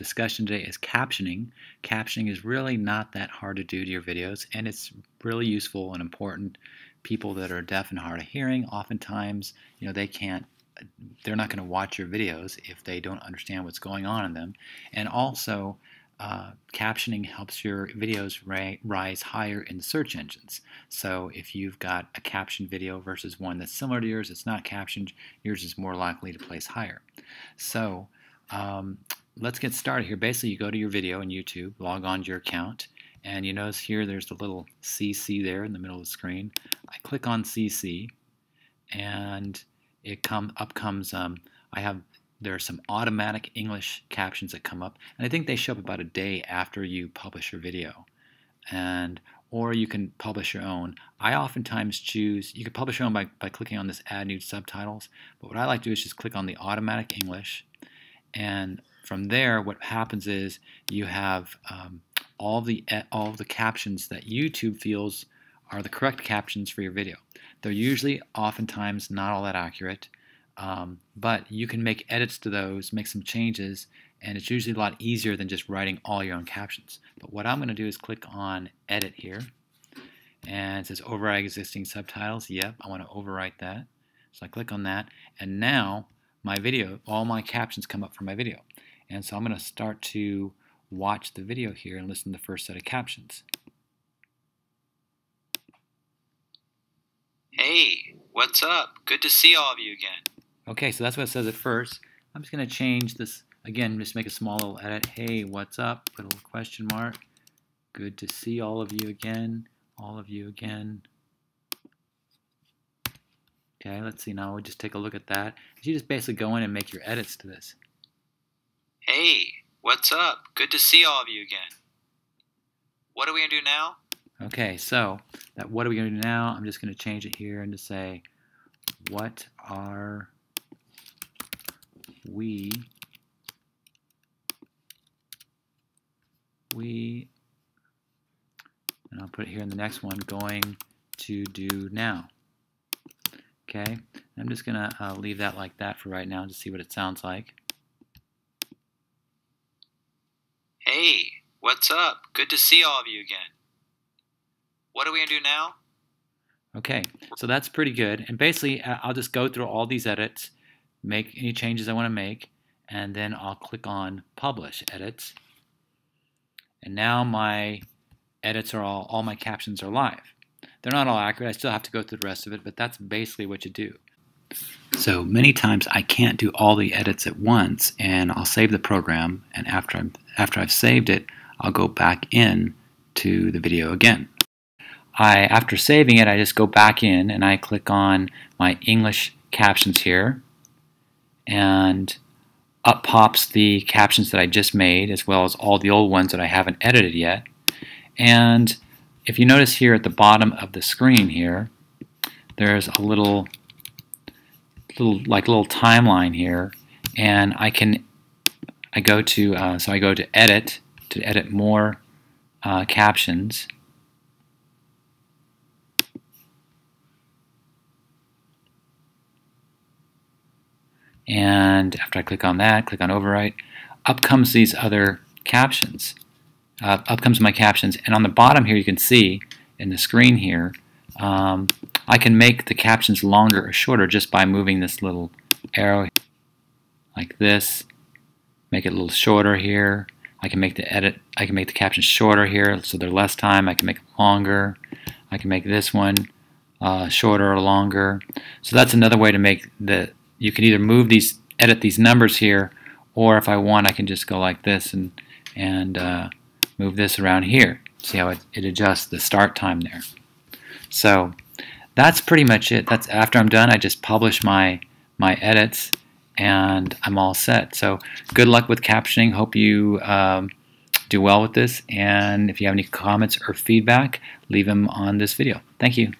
discussion today is captioning. Captioning is really not that hard to do to your videos, and it's really useful and important. People that are deaf and hard of hearing, oftentimes, you know, they can't they're not going to watch your videos if they don't understand what's going on in them. And also, uh, captioning helps your videos rise higher in the search engines. So if you've got a captioned video versus one that's similar to yours, it's not captioned, yours is more likely to place higher. So um, let's get started here. Basically, you go to your video in YouTube, log on to your account, and you notice here there's the little CC there in the middle of the screen. I click on CC, and it come up comes um, I have there are some automatic English captions that come up, and I think they show up about a day after you publish your video. And or you can publish your own. I oftentimes choose, you can publish your own by, by clicking on this add new subtitles, but what I like to do is just click on the automatic English, and from there what happens is you have um, all the all the captions that YouTube feels are the correct captions for your video. They're usually oftentimes not all that accurate, um, but you can make edits to those, make some changes, and it's usually a lot easier than just writing all your own captions. But what I'm going to do is click on Edit here, and it says Override Existing Subtitles. Yep, I want to overwrite that. So I click on that, and now my video, all my captions come up for my video. And so I'm going to start to watch the video here and listen to the first set of captions. Hey, what's up? Good to see all of you again. Okay, so that's what it says at first. I'm just going to change this, again, just make a small little edit. Hey, what's up? Put a little question mark. Good to see all of you again. All of you again. Okay, let's see now. We'll just take a look at that. You just basically go in and make your edits to this. Hey, what's up? Good to see all of you again. What are we going to do now? Okay, so that what are we going to do now? I'm just going to change it here and to say, what are we we and I'll put it here in the next one going to do now okay. I'm just gonna uh, leave that like that for right now to see what it sounds like. Hey what's up? Good to see all of you again. What are we gonna do now? Okay. So that's pretty good. And basically I'll just go through all these edits make any changes I want to make, and then I'll click on Publish Edits. And now my edits are all, all my captions are live. They're not all accurate, I still have to go through the rest of it, but that's basically what you do. So many times I can't do all the edits at once, and I'll save the program, and after, i after I've saved it, I'll go back in to the video again. I, after saving it, I just go back in and I click on my English captions here, and up pops the captions that I just made as well as all the old ones that I haven't edited yet. And if you notice here at the bottom of the screen here, there's a little, little like little timeline here, and I can, I go to, uh, so I go to Edit to edit more uh, captions, And after I click on that, click on overwrite, up comes these other captions. Uh, up comes my captions. And on the bottom here, you can see in the screen here, um, I can make the captions longer or shorter just by moving this little arrow like this. Make it a little shorter here. I can make the edit, I can make the captions shorter here so they're less time. I can make them longer. I can make this one uh, shorter or longer. So that's another way to make the you can either move these, edit these numbers here, or if I want, I can just go like this and, and uh, move this around here. See how it, it adjusts the start time there. So that's pretty much it. That's after I'm done, I just publish my, my edits and I'm all set. So good luck with captioning. Hope you um, do well with this. And if you have any comments or feedback, leave them on this video. Thank you.